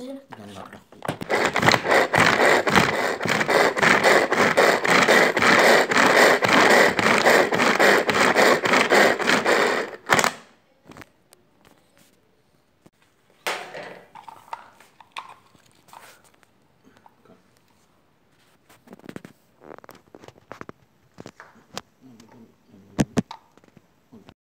你看这